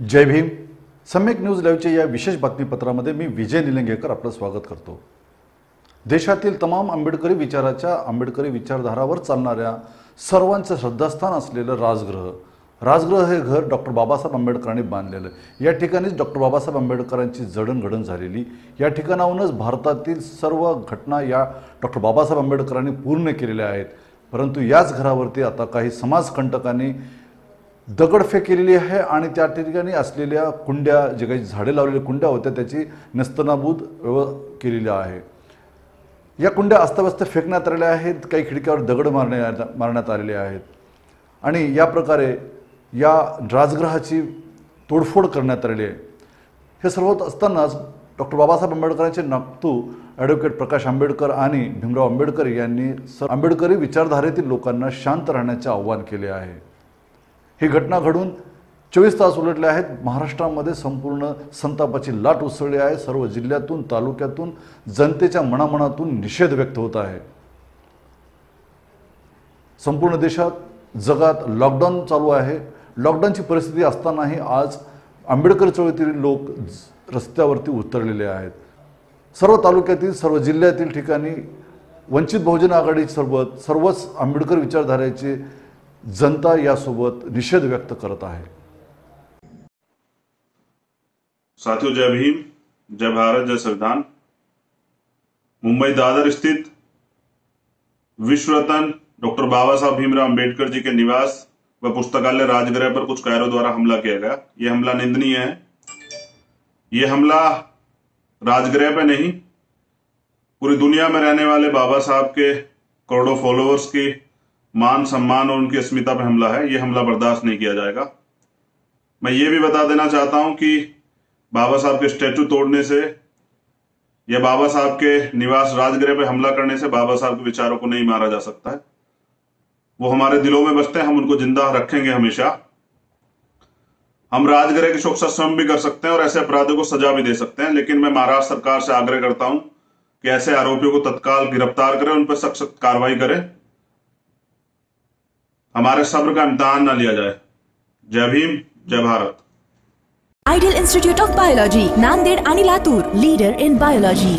जय भीम. सम्यक न्यूज लाईव्हच्या या विशेष बातमीपत्रामध्ये मी विजय निलंगेकर आपलं स्वागत करतो. देशातील तमाम आंबेडकरी विचाराच्या आंबेडकरी विचारधारावर चालणाऱ्या सर्वांचं श्रद्धास्थान असलेलं राजगृह राजगृह हे घर डॉक्टर बाबासाहेब आंबेडकरांनी बांधलेलं. या ठिकाणीच डॉक्टर बाबासाहेब आंबेडकरांची जडणघडण झालेली. या ठिकाणाहूनच भारतातील सर्व घटना या डॉक्टर बाबासाहेब आंबेडकरांनी पूर्ण केलेल्या आहेत. परंतु याच घरावरती आता काही समाजकंटकांनी दगडफेक केलेली आहे आणि त्या ठिकाणी असलेल्या कुंड्या जे काही झाडे लावलेल्या कुंड्या होत्या त्याची नस्तनाबूत व्यव केलेली आहे. या कुंड्या अस्ताव्यस्त फेकण्यात आलेल्या आहेत काही खिडक्यावर दगड मारण्यात मारण्यात आलेले आहेत. आणि या प्रकारे या राजगृहाची तोडफोड करण्यात आलेली आहे. हे सर्व होत असतानाच डॉक्टर बाबासाहेब आंबेडकरांचे नागतू ॲडव्होकेट प्रकाश आंबेडकर आणि भीमराव आंबेडकर यांनी सर आंबेडकरी विचारधारेतील लोकांना शांत राहण्याचे आव्हान केले आहे. ही घटना घडून चोवीस तास उलटले आहेत. महाराष्ट्रामध्ये संपूर्ण संतापाची लाट उसळली आहे. सर्व जिल्ह्यातून तालुक्यातून जनतेच्या मनामनातून निषेध व्यक्त होत आहे. संपूर्ण देशात जगात लॉकडाऊन चालू आहे. लॉकडाऊनची परिस्थिती असतानाही आज आंबेडकर चळवळीतील लोक रस्त्यावरती उतरलेले आहेत. सर्व तालुक्यातील सर्व जिल्ह्यातील ठिकाणी वंचित बहुजन आघाडी सोबत सर्वच आंबेडकर विचारधारेचे जनता यासोबत निषेध व्यक्त करत आहे. साथियों, जय भीम, जय भारत, जय संविधान. मुंबई दादर स्थित विश्व रत्न डॉक्टर बाबा साहब भीमराव अंबेडकर जी के निवास व पुस्तकालय राजगृह पर कुछ कैरों द्वारा हमला किया गया। यह हमला निंदनीय है। यह हमला राजगृह पे नहीं, पूरी दुनिया में रहने वाले बाबा साहब के करोड़ों फॉलोअर्स की मान, सम्मान और उनकी अस्मिता पर हमला है यह हमला बर्दाश्त नहीं किया जाएगा। मैं ये भी बता देना चाहता हूँ कि बाबा साहब के स्टैचू तोड़ने से या बाबा साहब के निवास राजगृह पर हमला करने से बाबा साहब के विचारों को नहीं मारा जा सकता है। वो हमारे दिलों में बसते हैं, हम उनको ज़िंदा रखेंगे हमेशा। हम राजगृह की सुरक्षा स्वयं भी कर सकते हैं और ऐसे अपराधों को सजा भी दे सकते हैं, लेकिन मैं महाराष्ट्र सरकार से आग्रह करता हूँ कि ऐसे आरोपियों को तत्काल गिरफ़्तार करें उन पर सख्त सख्त कार्रवाई करें। हमारे सब्र का इम्तहान न लिया जाए। जय भीम जय Bharat. Ideal institute of biology Nanded आणि Latur leader in biology.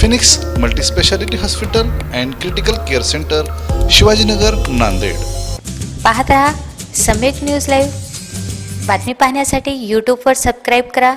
Phoenix multi multispeciality hospital and critical care centre Shivajinagar Nanded. पाहत रहा सम्यक न्यूज़ लाईव्ह. बातमी पाहण्यासाठी यूट्यूबवर सबस्क्राईब करा.